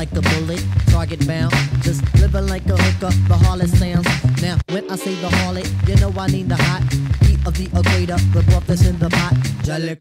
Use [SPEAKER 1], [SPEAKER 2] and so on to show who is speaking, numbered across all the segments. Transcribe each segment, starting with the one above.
[SPEAKER 1] like the bullet, target bound. Just living like a hooker, the harlot sounds. Now, when I say the harlot, you know I need the hot heat of the equator, the broth that's in the pot. Jalik,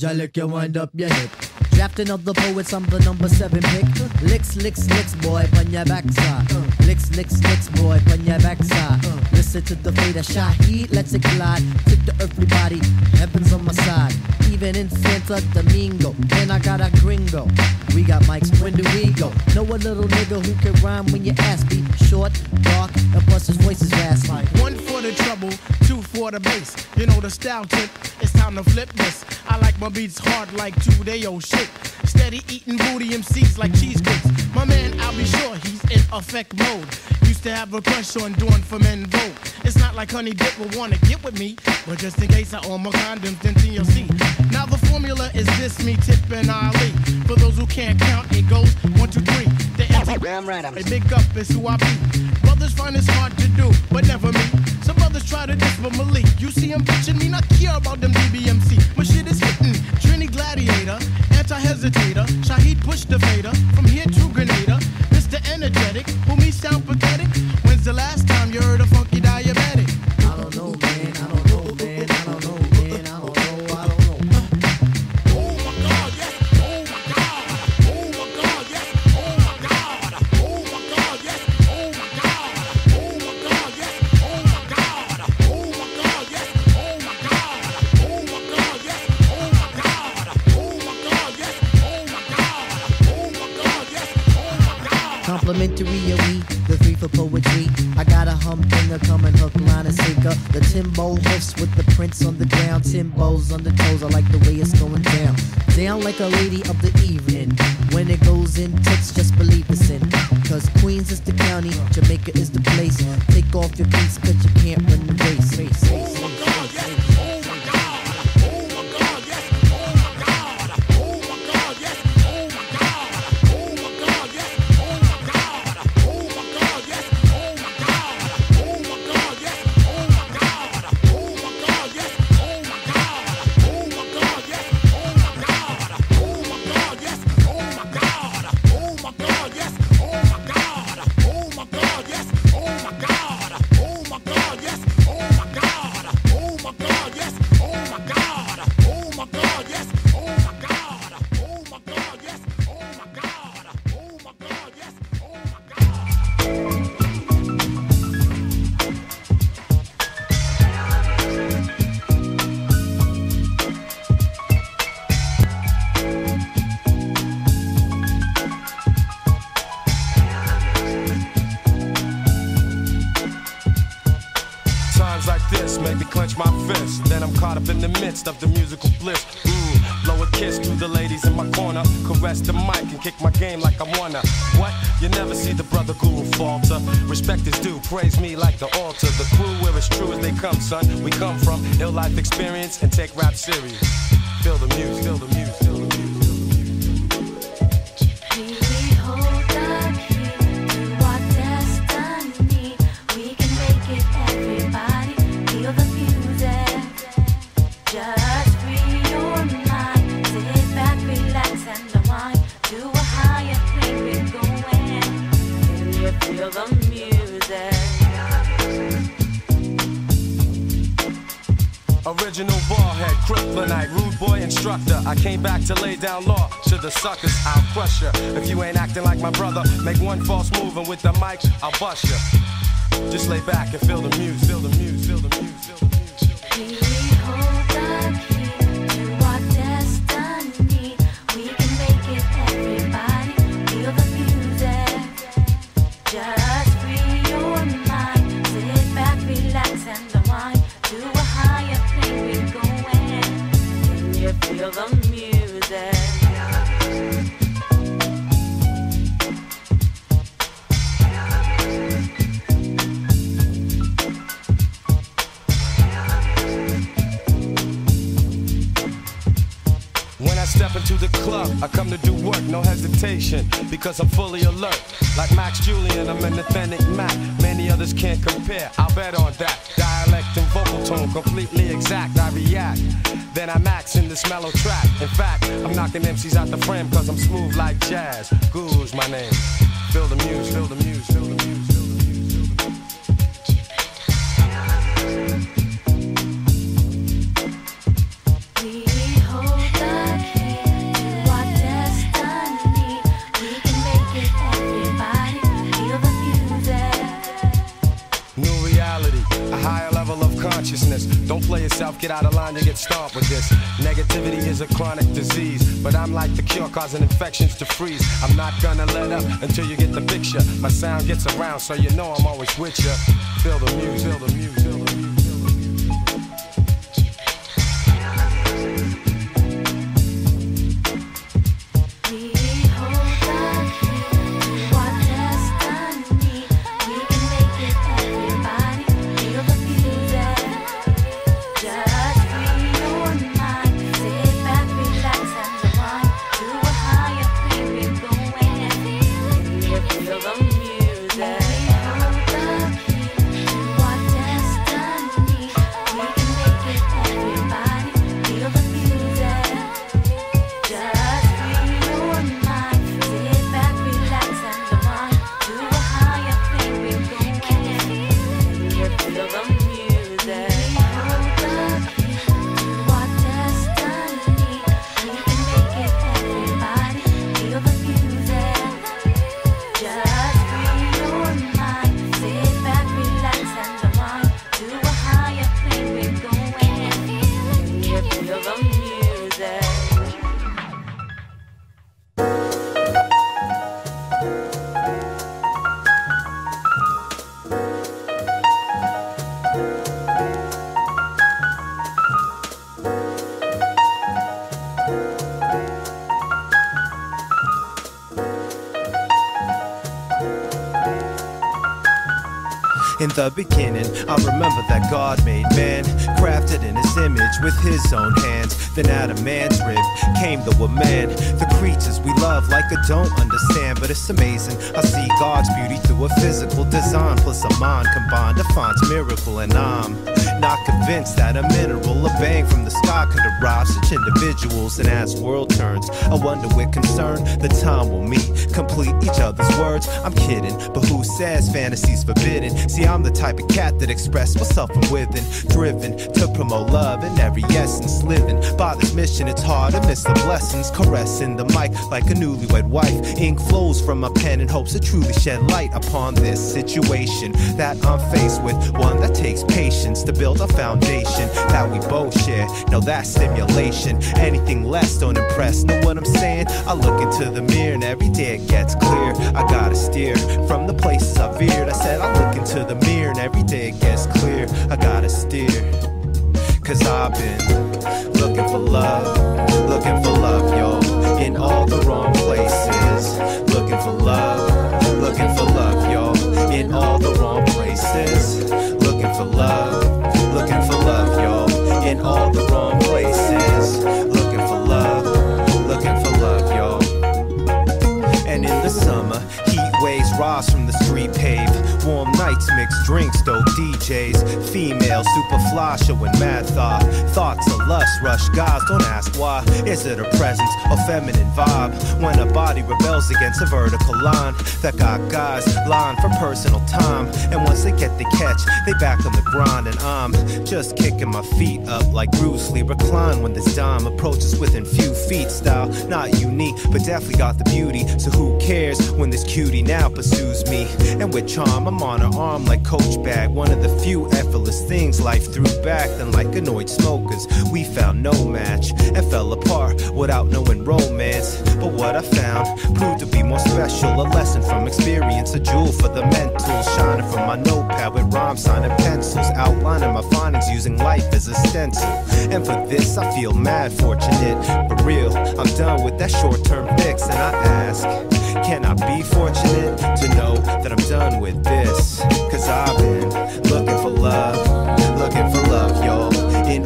[SPEAKER 1] Jalik, you wind up your hip. Drafting of the poets, I'm the number seven pick. Licks, licks, licks, boy, on your backside. Licks, licks, licks, boy, on your backside. Listen to the fate of Shaheed, let's it glide. Tip the earthly body, heaven's on my side. Even in Santo Domingo, and I got a gringo. We got mics, when do we go? Know a little nigga who can rhyme when you ask me. Short, dark, and plus his voice is raspy.
[SPEAKER 2] One for the trouble, two for the bass. You know the style tip, it's time to flip this. I like my beats hard like two day old shit. Steady eating booty MCs like cheesecakes. My man, I'll be sure he's in effect mode. Used to have a crush on doing for men vote. It's not like Honey Dip will wanna get with me, but just in case I own my condoms, then TLC. Now the formula is this: me, Tip, and Ali. For those who can't count, it goes one, two, three. The empty
[SPEAKER 3] Damn right, I'm
[SPEAKER 2] a big up is who I be. Find it's hard to do, but never me. Some brothers try to diss, but Malik, you see him bitching me, not care about them DBMC. My shit is hitting. Trini Gladiator, anti-hesitator. Shaheed push the fader from here to Grenada. Mr. Energetic, who me sound pathetic.
[SPEAKER 1] Complimentary of we, the three for poetry. I got a humdinger coming hook, line, and sinker. The Timbo hoofs with the prints on the ground. Timbo's on the toes, I like the way it's going down. Down like a lady of the evening. When it goes in text, just believe it's in. Cause Queens is the county, Jamaica is the place. Take off your cleats, cause you can't run the race. race, race, race,
[SPEAKER 4] experience and take rap serious. I came back to lay down law to the suckers. I'll crush ya. If you ain't acting like my brother, make one false move and with the mic, I'll bust ya. Just lay back and feel the music, feel the music, feel the music, I come to do work, no hesitation, because I'm fully alert. Like Max Julien, I'm an authentic Mac. Many others can't compare, I'll bet on that. Dialect and vocal tone completely exact, I react. then I max in this mellow track. In fact, I'm knocking MCs out the frame cause I'm smooth like jazz. Guru's my name. Feel the muse, feel the muse. Feel the muse. Yourself, get out of line, you get stomped with this. Negativity is a chronic disease, but I'm like the cure, causing infections to freeze. I'm not gonna let up until you get the picture. My sound gets around, so you know I'm always with you. Feel the music, feel the music,
[SPEAKER 3] In the beginning, I remember that God made man, crafted in his image with his own hands. Then out of man's rib came the woman. The creatures we love like I don't understand, but it's amazing. I see God's beauty through a physical design, plus a mind combined to defines miracle, and I'm not convinced that a mineral, a bang from the sky could arrive such individuals. And as world turns, I wonder with concern the time will meet, complete each other's words. I'm kidding, but who says fantasy's forbidden? See, I'm the type of cat that express myself from within, driven to promote love in every essence, living by this mission. It's hard to miss the blessings, caressing the mic like a newlywed wife. Ink flows from my pen in hopes to truly shed light upon this situation that I'm faced with. One that takes patience to build a foundation that we both share. Know that stimulation. Anything less don't impress. Know what I'm saying? I look into the mirror and every day it gets clear. I gotta steer from the places I veered. I said I look into the mirror and every day it gets clear. I gotta steer. Cause I've been looking for love, looking for love, y'all, in all the wrong places. Looking for love, looking for love, y'all, in all the wrong places. Looking for love, mixed drinks, dope DJs. Female, super fly, showing mad thought. Thoughts of lust, rush guys, don't ask why. Is it a presence or feminine vibe? When a body rebels against a vertical line that got guys lying for personal time. And once they get the catch, they back on the grind. And I'm just kicking my feet up like Bruce Lee. Recline when this dime approaches within few feet. Style not unique, but definitely got the beauty. So who cares when this cutie now pursues me? And with charm, I'm on her arm like Coach Bag. One of the few effortless things life threw back. Then, like annoyed smokers, we found no match and fell apart without knowing romance. But what I found proved to be more special. A lesson from experience, a jewel for the mental. Shining from my notepad with rhyme signing pencils. Outlining my findings using life as a stencil. And for this, I feel mad fortunate. But real, I'm done with that short term fix. And I ask, can I be fortunate to know that I'm done with this? Cause I've been looking for love, looking for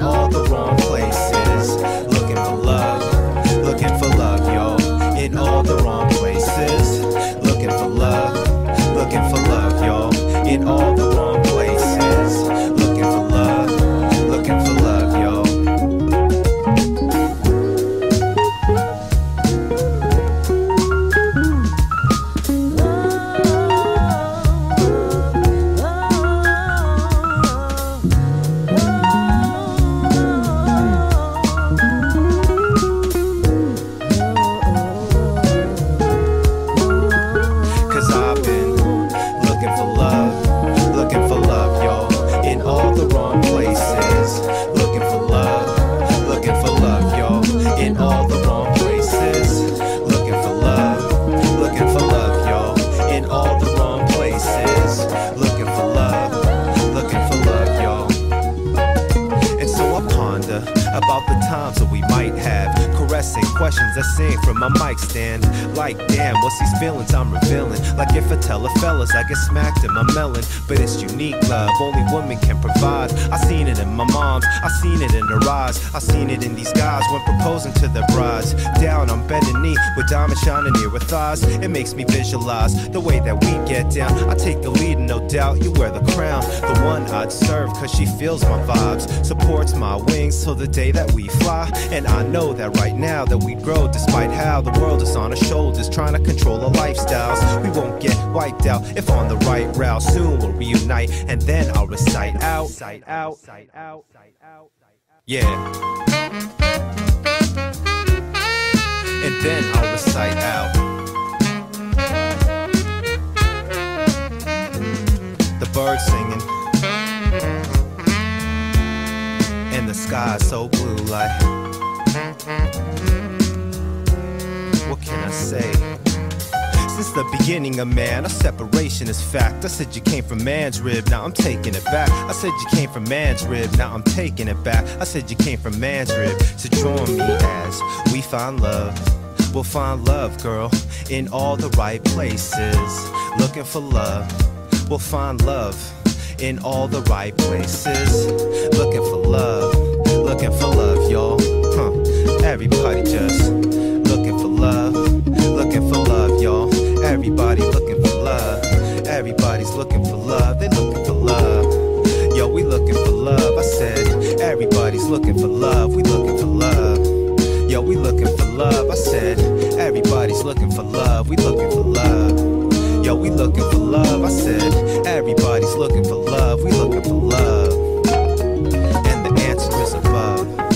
[SPEAKER 3] all the wrong places. I sing from my mic stand. Like, damn, what's these feelings I'm revealing? Like, if I tell the fellas I get smacked in my melon. But it's unique love, only women can provide. I seen it in my mom's, I seen it in her eyes. I seen it in these guys when proposing to their brides. Down on bending knee with diamonds shining near her thighs. It makes me visualize the way that we get down. I take the lead, and no doubt you wear the crown. The one I'd serve, cause she feels my vibes, supports my wings till the day that we fly. And I know that right now that we grow, despite how the world is on our shoulders, trying to control our lifestyles. We won't get wiped out if on the right route. Soon we'll reunite, and then I'll recite out. out. Yeah. And then I'll recite out. The birds singing. And the sky so blue like. What can I say? Since the beginning of man, a separation is fact. I said you came from man's rib, now I'm taking it back. I said you came from man's rib, now I'm taking it back. I said you came from man's rib, so join me as we find love. We'll find love, girl, in all the right places. Looking for love, we'll find love in all the right places. Looking for love, looking for love, y'all. Huh. Everybody just y'all. Everybody looking for love. Everybody's looking for love. They looking for love. Yo, we looking for love. I said, everybody's looking for love. We looking for love. Yo, we looking for love. I said, everybody's looking for love. We looking for love. Yo, we looking for love. I said, everybody's looking for love. We looking for love. And the answer is above.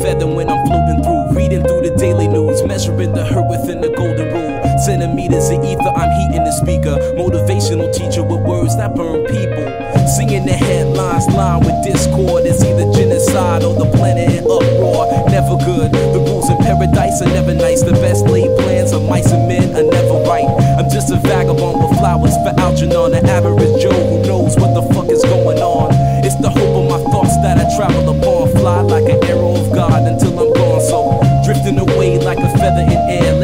[SPEAKER 5] feather when I'm floating through. Reading through the daily news, measuring the hurt within the golden rule. Centimeters of ether, I'm heating the speaker. Motivational teacher with words that burn people. Singing the headlines, line with discord. It's either genocide or the planet in uproar. Never good. The rules in paradise are never nice. The best laid plans of mice and men are never right. I'm just a vagabond with flowers for Algernon, an average Joe who knows what the fuck is going on. It's the hope of my thoughts that I travel upon, fly like an arrow of God drifting away like a feather in air.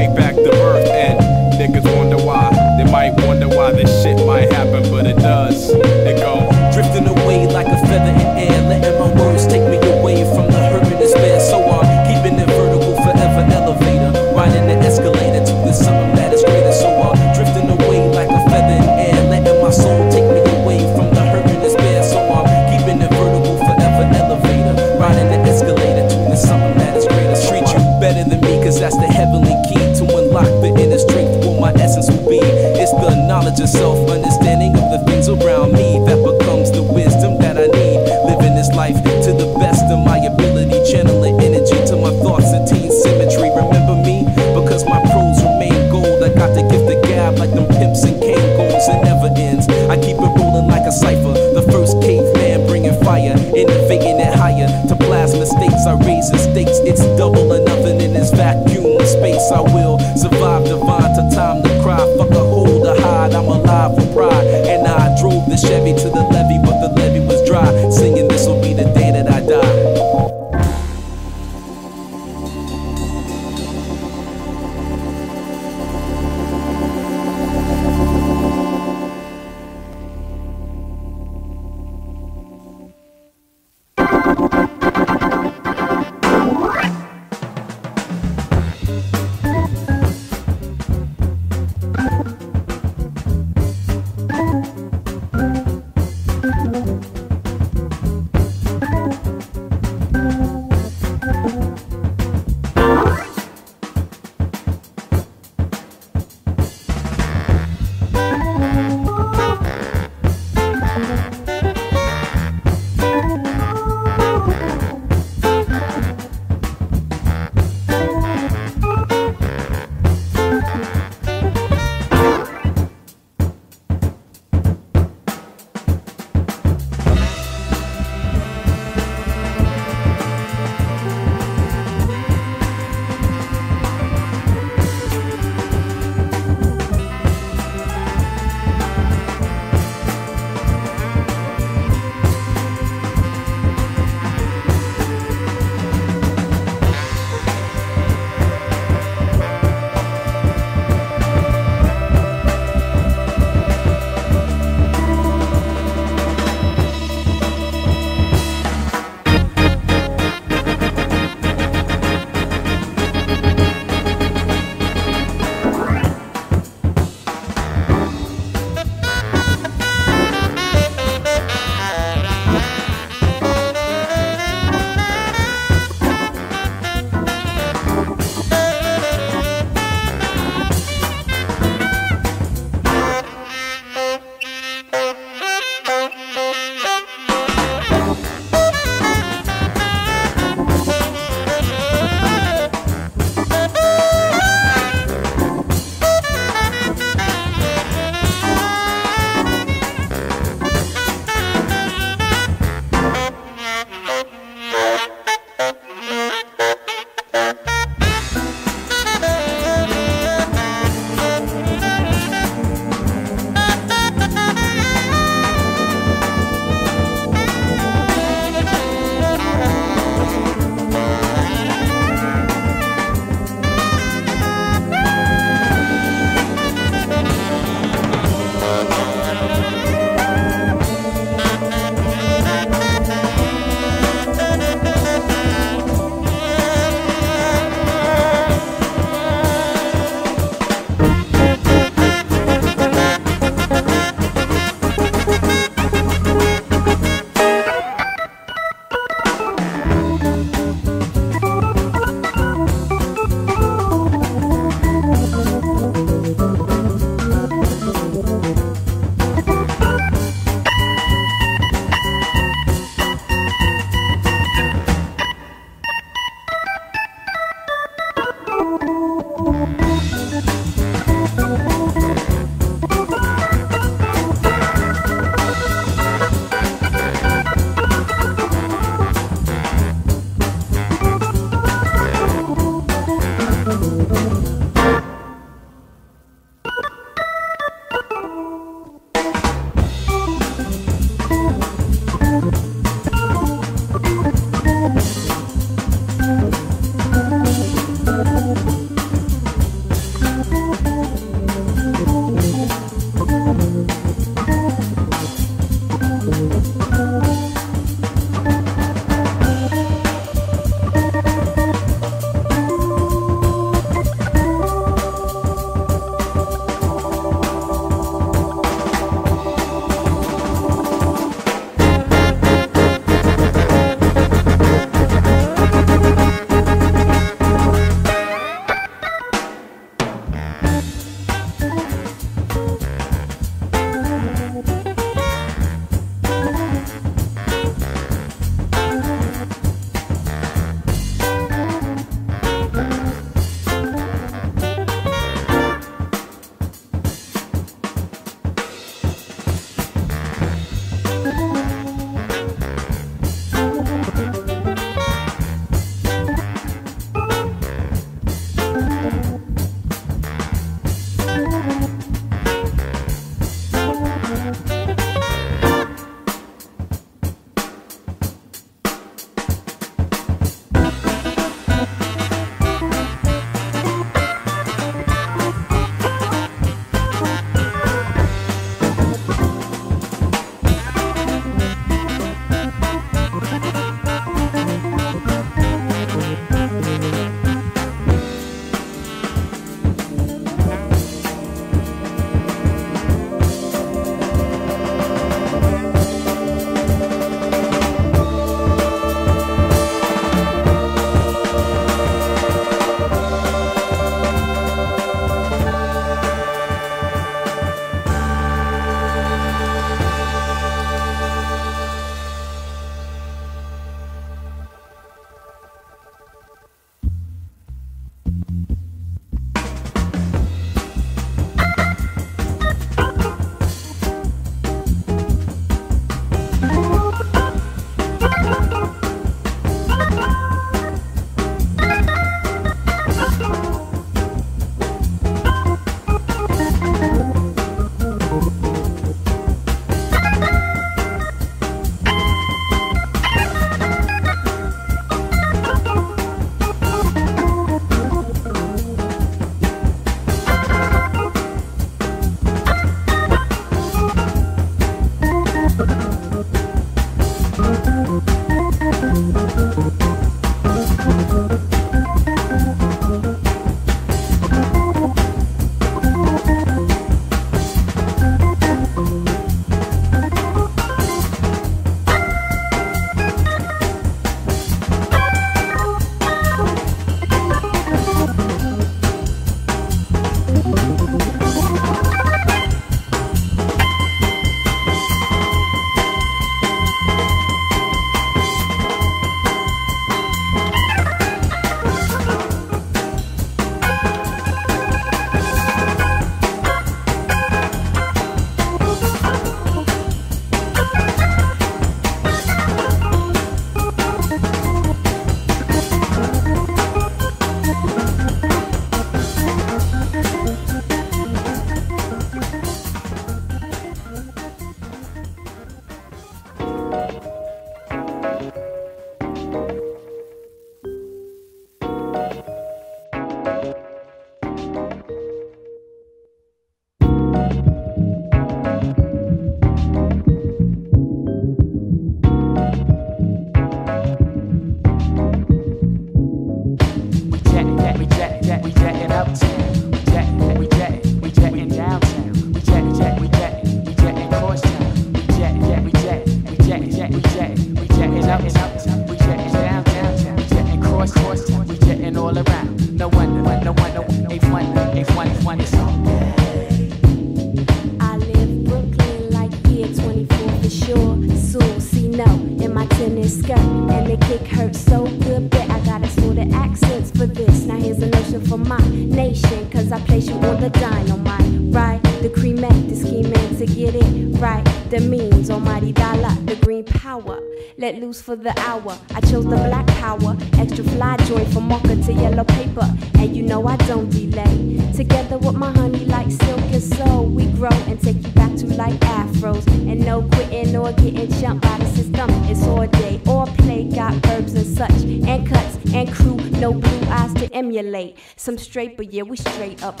[SPEAKER 6] Straight, but yeah, we straight up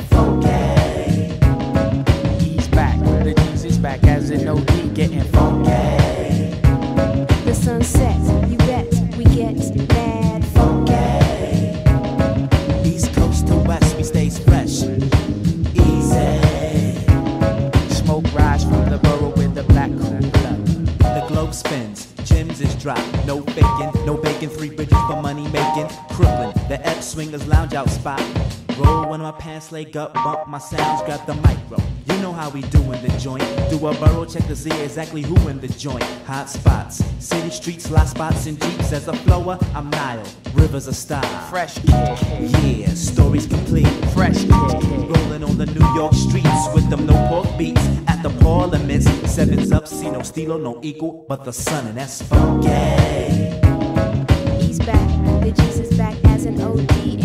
[SPEAKER 1] my sounds, grab the micro. You know how we do in the joint. Do a borough check to see exactly who in the joint. Hot spots, city streets, lot spots, and jeeps. As a flower, I'm Nile. Rivers of style.
[SPEAKER 7] Fresh kid,
[SPEAKER 1] Yeah, stories complete.
[SPEAKER 7] fresh kid.
[SPEAKER 1] Rolling on the New York streets with them no pork beats at the parliaments. Sevens up, see no stilo, no equal, but the sun, and that's funky.
[SPEAKER 6] He's back, the Jesus back as an OD,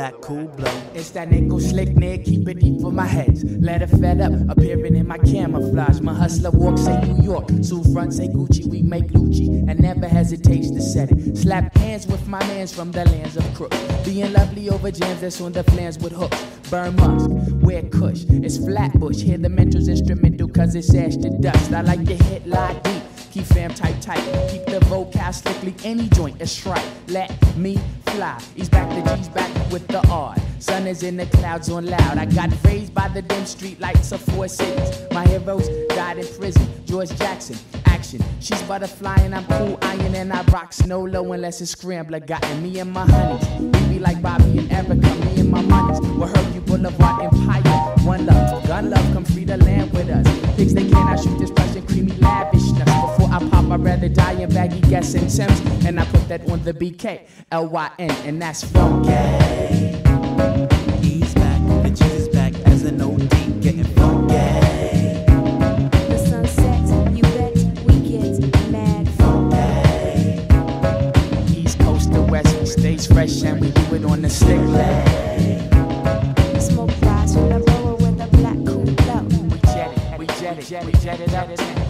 [SPEAKER 1] black cool blow.
[SPEAKER 7] It's that nickel slick neck, keep it deep for my heads. Let it fed up, appearing in my camouflage. My hustler walk say New York, Sue front say Gucci, we make Lucci, and never hesitates to set it. Slap hands with my mans from the lands of crooks. Being lovely over jams that's on the plans with hooks. Burn musk, wear kush, it's flatbush. Hear the mental's instrumental cause it's ash to dust. I like to hit lie deep. Keep fam tight, tight. Keep the vocab strictly any joint is right. Let me fly. He's back, the G's back with the R. Sun is in the clouds on loud. I got raised by the dim street lights of four cities. My heroes died in prison. George Jackson, action. She's butterfly and I'm cool iron and I rock snow low unless it's scrambler. Got me and my honeys. We be like Bobby and Erica. Me and my monies. Hurt you Boulevard Empire. One love, gun love, come free the land with us. Pigs they cannot shoot this Russian creamy lavishness. Before I pop, I'd rather die in baggy guessing Sims. And I put that on the BK, L-Y-N, and that's funky.
[SPEAKER 1] He's back, the Jesus back as an OD, getting funky.
[SPEAKER 6] The sun sets, you bet, we get mad funky.
[SPEAKER 7] East coast to west, we stays fresh and we do it on the stick leg.
[SPEAKER 6] Smoke rise from the borough with a black cool blow.
[SPEAKER 7] We jet it, we jet it, we jet it uptown.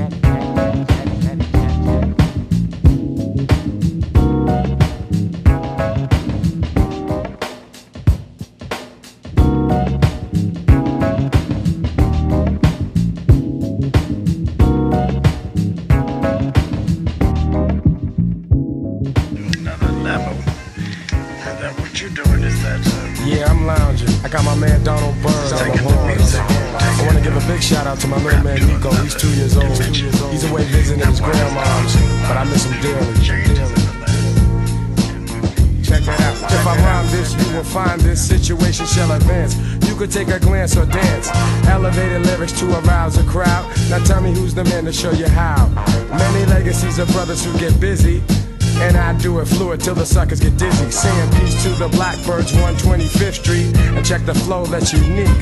[SPEAKER 8] show you how. Many legacies of brothers who get busy. And I do it fluid till the suckers get dizzy. Saying peace to the Blackbirds, 125th Street. And check the flow that's unique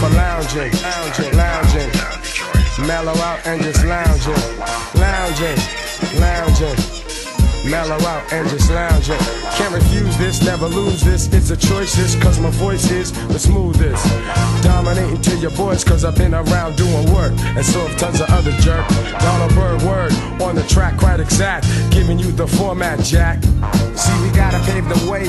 [SPEAKER 8] for lounging, lounging, lounging. Mellow out and just lounging, lounging. Mellow out and just lounge it. Can't refuse this, never lose this. It's a choice, cause my voice is the smoothest. Dominating to your boys, cause I've been around doing work. And so have tons of other jerk. Donald Byrd word on the track, quite exact. Giving you the format, Jack. See, we gotta pave the way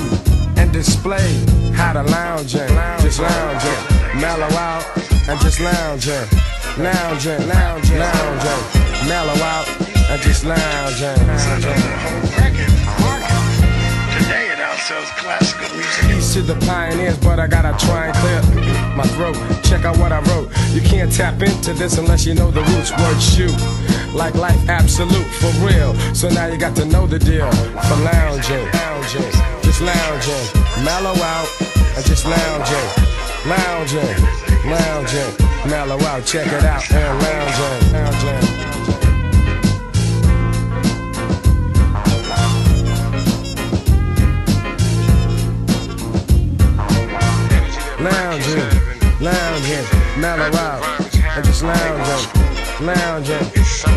[SPEAKER 8] and display how to lounge in, just lounge lounging, mellow out and just lounging, lounging, lounging, lounging, mellow out and just lounging, lounging.
[SPEAKER 2] Today it outsells classical music.
[SPEAKER 8] Peace to the pioneers, but I gotta try and clear my throat. Check out what I wrote. You can't tap into this unless you know the roots. Word shoot. Like life absolute for real. So now you got to know the deal. For lounging, lounging, just lounging, mellow out and just lounging, lounging, lounging, mellow out. Check it out and lounging, lounging. Lounging, lounging, mellow out, and just lounging, lounging,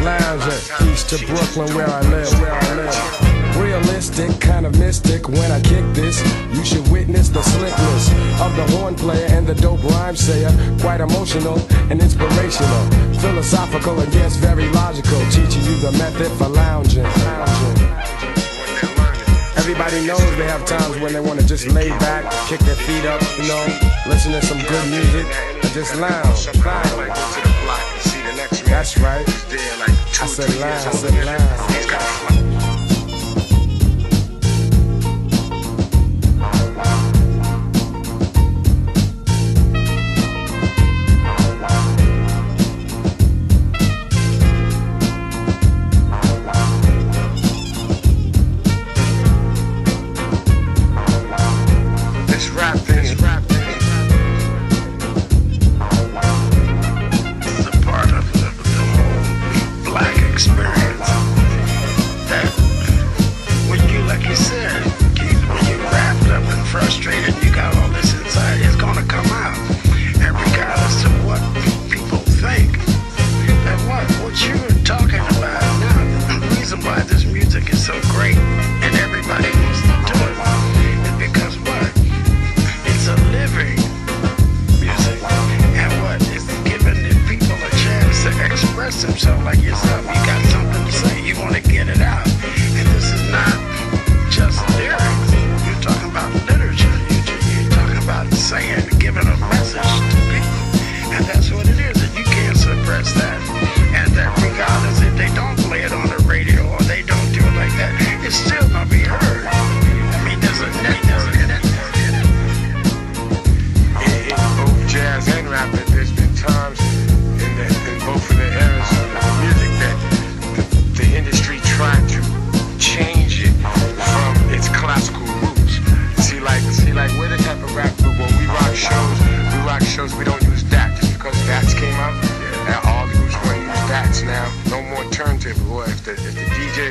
[SPEAKER 8] lounging, east to Brooklyn where I live, where I live. Realistic, kind of mystic. When I kick this, you should witness the slickness of the horn player and the dope rhyme sayer. Quite emotional and inspirational, philosophical and yes, very logical. Teaching you the method for lounging, lounging. Everybody knows they have times when they want to just lay back, kick their feet up, you know, listen to some good music, and just lounge. That's right. I said lounge. I said lounge.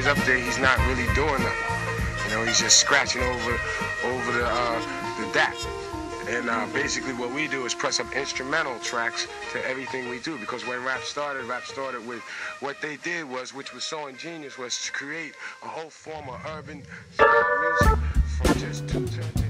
[SPEAKER 2] Up
[SPEAKER 9] there, he's not really doing nothing. You know, he's just scratching over over the uh, the DAT. And uh, basically, what we do is press up instrumental tracks to everything we do. Because when rap started, rap started with what they did was, which was so ingenious, was to create a whole form of urban music from just two turntables.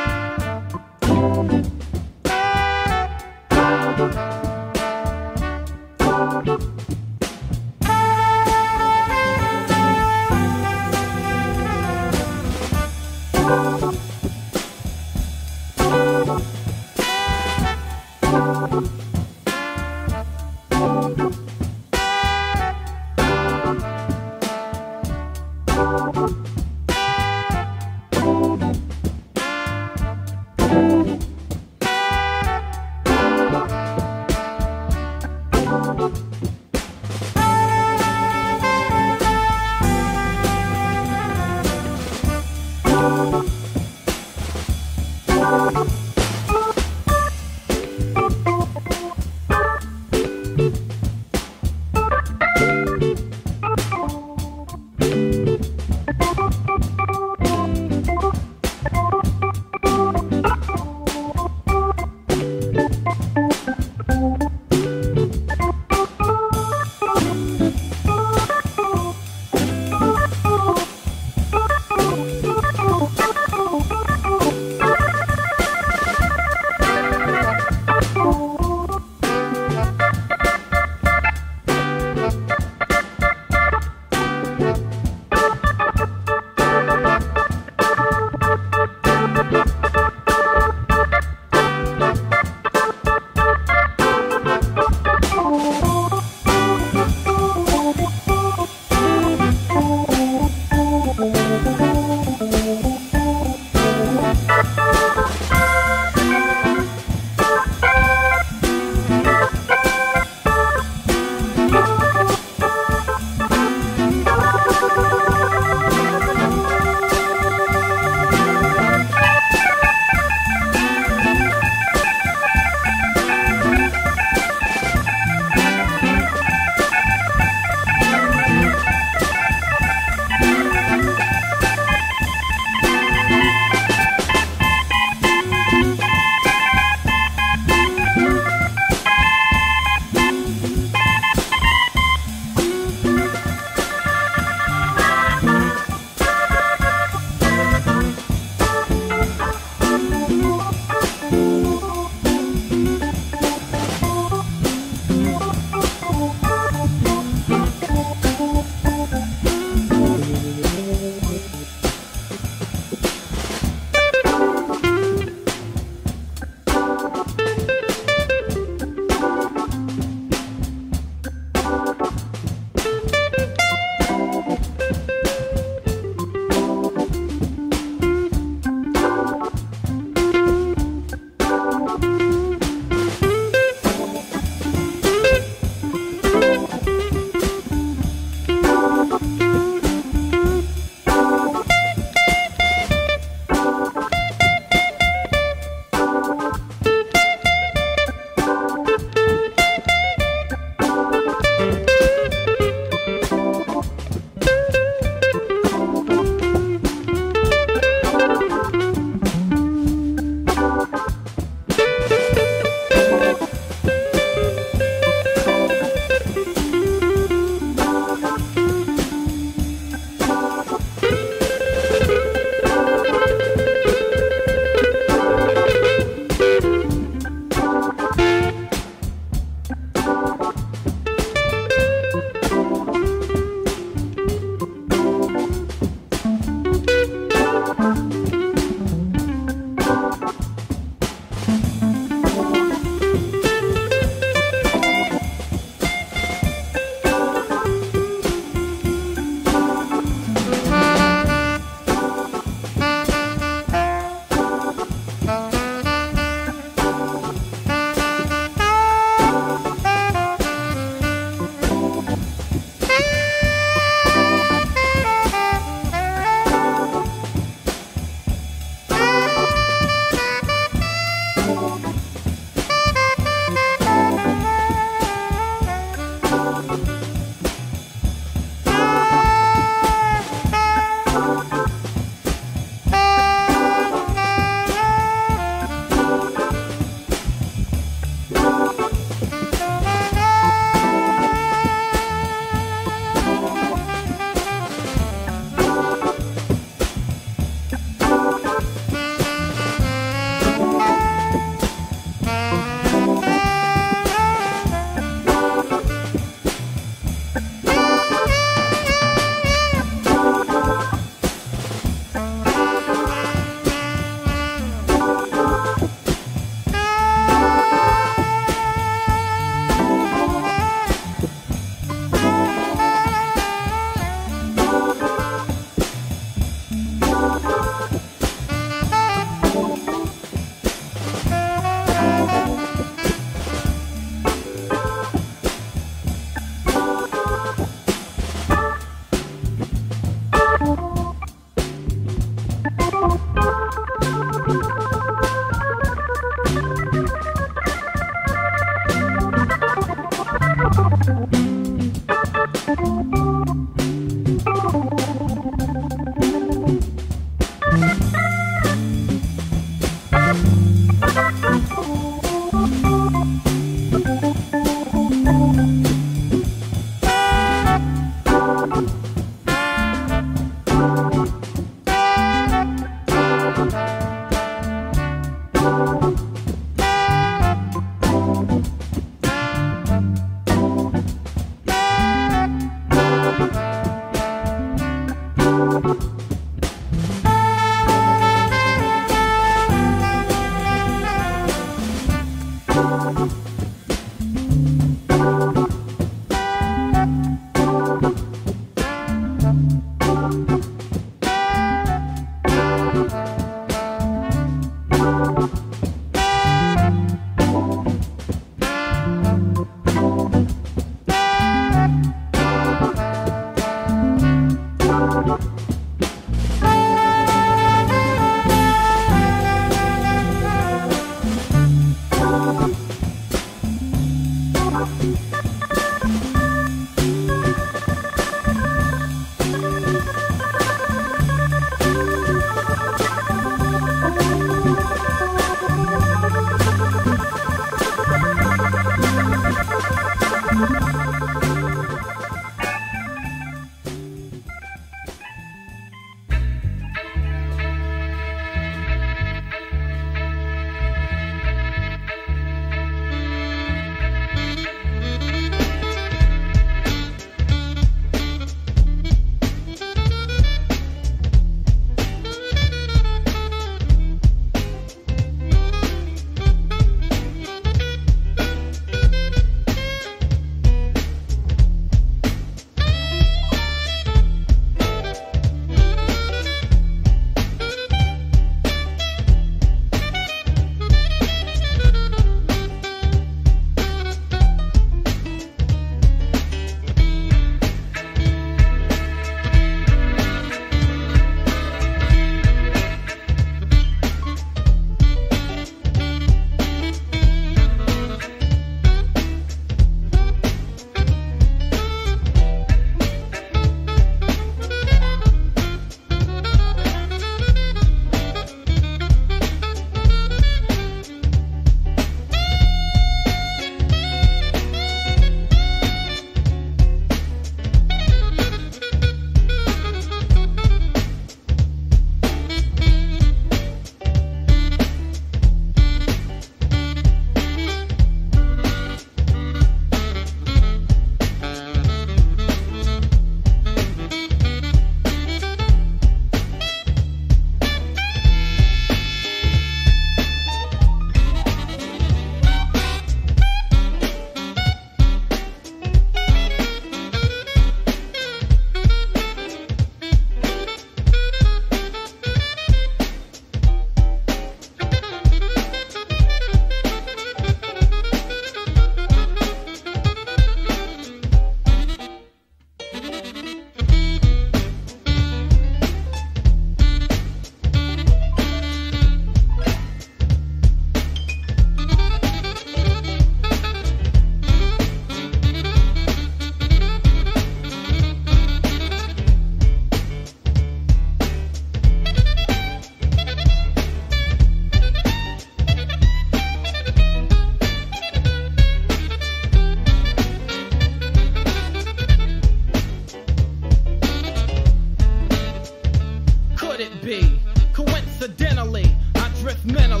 [SPEAKER 10] I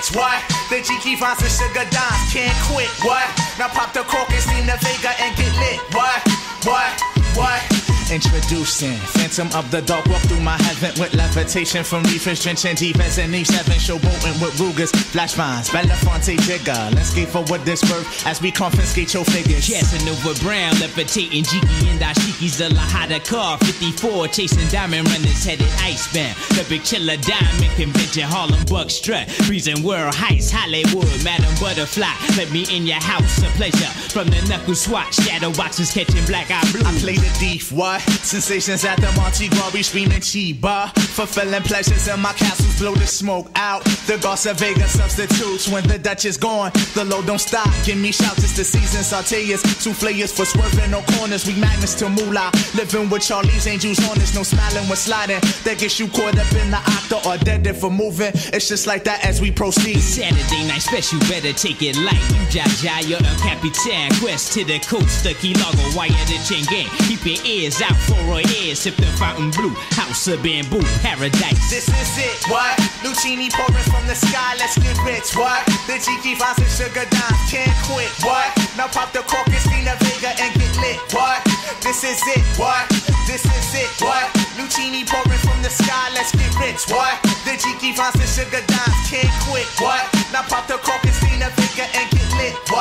[SPEAKER 11] rich. What? The Jiki finds the sugar dimes, can't quit. What? Now pop the cork and steam the Vega and get lit. What? What? What?
[SPEAKER 12] Introducing Phantom of the Dark. Walk through my heaven with levitation from reefers, drenching defense and E7. Showboating with Rugers, flash vines, Belafonte Jigger. Let's skate for what this worth as we confiscate your figures.
[SPEAKER 13] Casanova Brown, levitating Jiki and Dashiki's the Lahada car. 54, chasing diamond runners headed icebound. The big chiller diamond convention, Harlem Buck strut. Breezing world heights, Hollywood, Madam Butterfly. Let me in your house, a pleasure. From the knuckle swatch, shadow boxes catching black eye blue.
[SPEAKER 12] I play the thief, what? Sensations at the Monte Glory screaming Chiba. Fulfilling pleasures in my castles, blow the smoke out. The Garza Vega substitutes when the Dutch is gone. The load don't stop. Give me shouts, it's the season. Sauteas, souffleurs for swerving no corners. We magnets to moolah. Living with Charlie's angels on us, no smiling when sliding. That gets you caught up in the octa or dead if for moving. It's just like that as we proceed.
[SPEAKER 13] Saturday night special, better take it light. You Jaja, you're a Capitan. Quest to the coast, the key logo, wire the chain gang. Keep your ears out for a ear. Sip the fountain blue, house of bamboo, paradise.
[SPEAKER 11] This is it, what? Luchini pouring from the sky, let's get rich, what? The Jiki finds the sugar dimes, can't quit, what? Now pop the cork and steam the Vega and get lit, what? This is it, what? This is it, what? Luchini pouring from the sky, let's get rich, what? The Jiki finds the sugar dimes, can't quit, what? Now pop the cork and steam the Vega and get lit? What?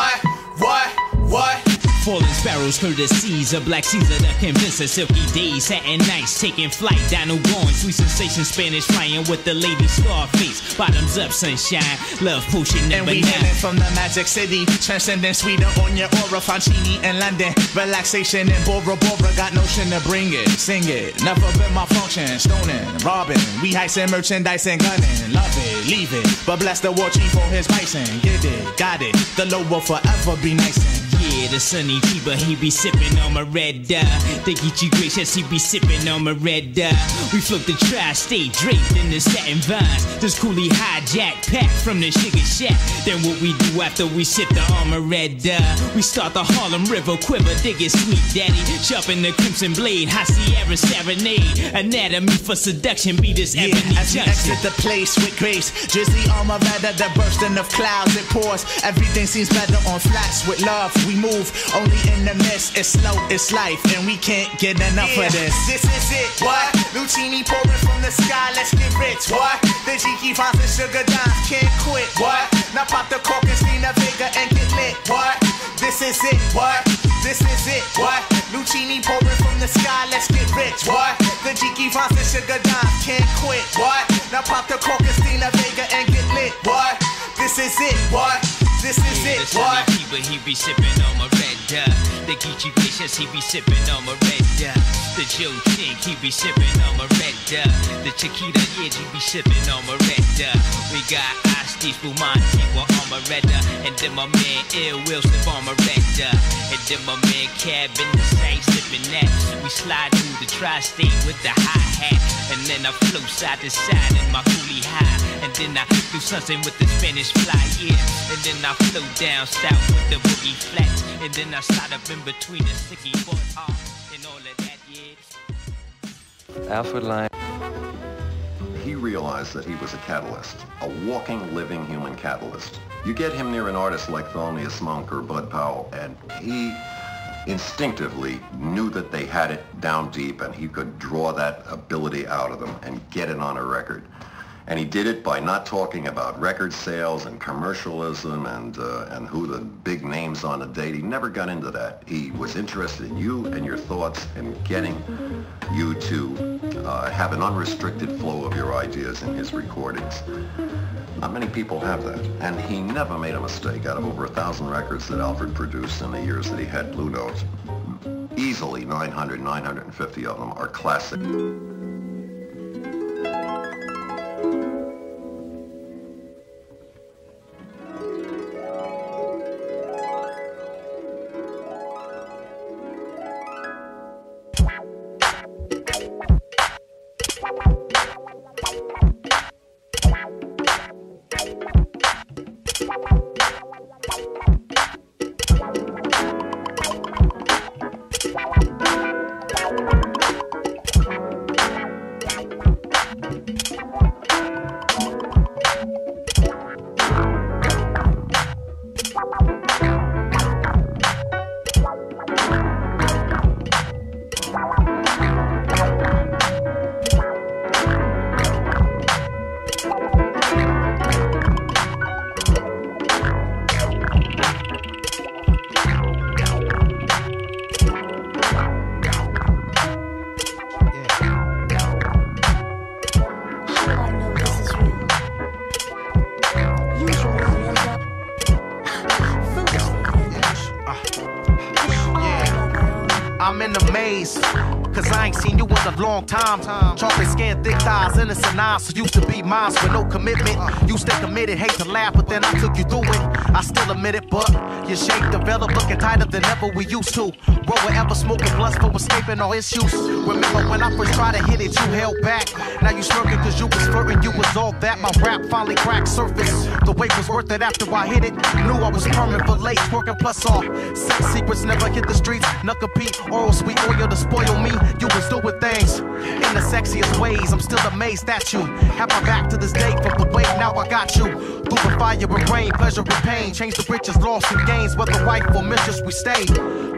[SPEAKER 13] Falling sparrows, through the seas, of Black Caesar, the convincer, silky days, satin nights, taking flight, dino going, sweet sensation, Spanish flying with the lady Scarface, bottoms up, sunshine, love potion
[SPEAKER 12] And
[SPEAKER 13] number
[SPEAKER 12] we
[SPEAKER 13] nine.
[SPEAKER 12] from the magic city, transcending Sweden on your aura, Fancini in London, relaxation in Bora Bora, got notion to bring it, sing it, never been my function, stoning, robbing, we heisting merchandise and gunning, love it, leave it, but bless the war chief for his bison, get it, got it, the low will forever be nice
[SPEAKER 13] Yeah, the sunny Tiba, he be sipping on my red dye. They get you gracious, he be sipping on my red dye. We float the tri-state draped in the satin vines. This coolie hijack pack from the sugar shack. Then what we do after we sip the armor red dye? We start the Harlem River quiver, dig it sweet daddy. Sharpen the crimson blade, high Sierra serenade. Anatomy for seduction, be this
[SPEAKER 12] Yeah,
[SPEAKER 13] ebony
[SPEAKER 12] as
[SPEAKER 13] junction.
[SPEAKER 12] exit the place with grace, just drizzly armor rather the bursting of clouds it pours. Everything seems better on flats with love. We move only in the mist. It's slow, it's life, and we can't get enough
[SPEAKER 11] Yeah,
[SPEAKER 12] of this.
[SPEAKER 11] This is it, what? Luchini pouring from the sky, let's get rich, what? The Jiki finds the sugar dimes, can't quit, what? Now pop the cork and steam the Vega and get lit, what? This is it, what? This is it, what? Luchini pouring from the sky, let's get rich, what? The Jiki finds the sugar dimes, can't quit, what? Now pop the cork and steam the Vega and get lit, what? This is it, what? This is it, what?
[SPEAKER 13] sunny he be sipping on my dye. The Geechee Gracious, he be sipping on dye. The Joe Chink, he be sipping on dye. The Chiquita Yidge, he be sipping on dye. We got Asti Spumante on dye. And then my man Ill Will sip on my. And then my man Cab in the same sipping that. We slide through the tri-state with the hi-hat. And then I flow side to side in my coolie high. And then I do something with the Spanish fly, yeah. And then I flow down south with the boogie flats. And then I slide up in between the sticky board off and all of that, yeah.
[SPEAKER 14] Alfred Lion.
[SPEAKER 15] He realized that he was a catalyst, a walking, living human catalyst. You get him near an artist like Thelonious Monk or Bud Powell, and he instinctively knew that they had it down deep and he could draw that ability out of them and get it on a record. And he did it by not talking about record sales and commercialism and, uh, and who the big names on the date. He never got into that. He was interested in you and your thoughts and getting you to uh, have an unrestricted flow of your ideas in his recordings. Not many people have that. And he never made a mistake. Out of over a thousand records that Alfred produced in the years that he had Blue Notes, easily 900, 950 of them are classic.
[SPEAKER 11] Time. Chocolate skin, thick thighs, innocent eyes. So used to be mine with no commitment. You stay committed, hate to laugh, but then I took you through it. I still admit it, but your shape developed looking tighter than ever we used to. Roll ever smoking blunts for escaping all issues. Remember when I first tried to hit it, you held back. Now you smirking cause you was flirting, you was all that. My rap finally cracked surface. The wait was worth it after I hit it. Knew I was permanent for late, working plus all. Sex secrets never hit the streets. Knuckle Pete, oral sweet oil to spoil me. You was doing things in the sexiest ways. I'm still amazed at you. Have my back to this day from the way now I got you. Through the fire and rain, pleasure and pain. Change the riches, lost and gains. Whether wife or mistress, we stay.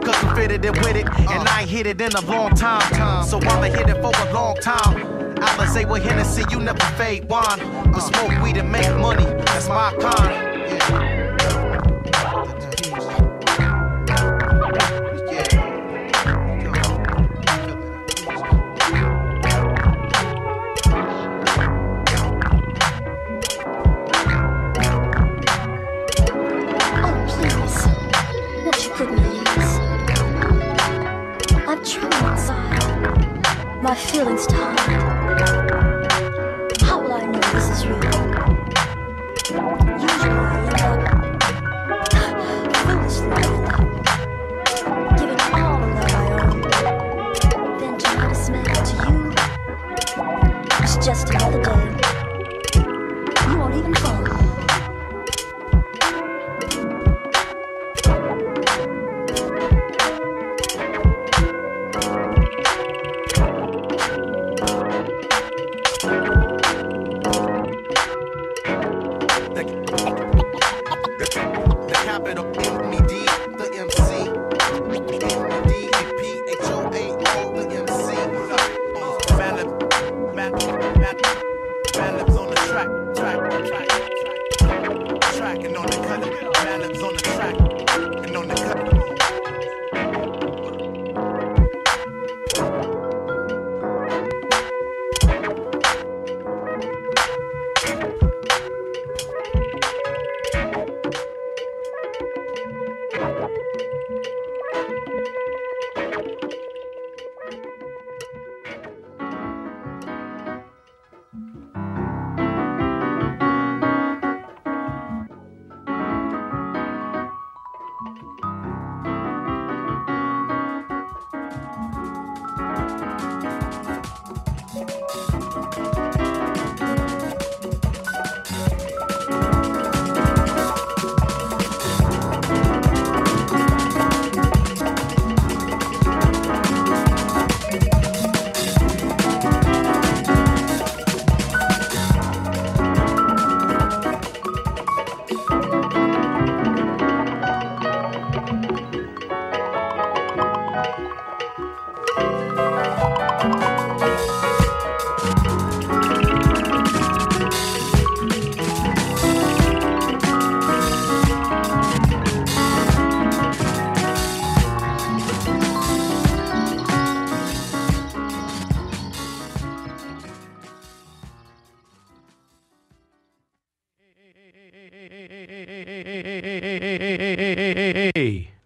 [SPEAKER 11] Cause we fitted it with it, and I ain't hit it in a long time. So I'ma hit it for a long time. Alizé with Hennessy, you never fade wine. But smoke weed and make money, that's my kind.
[SPEAKER 16] Inside. My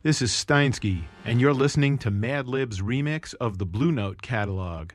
[SPEAKER 16] this is
[SPEAKER 11] Steinski, and
[SPEAKER 14] you're listening to Madlib's remix of the Blue Note catalog.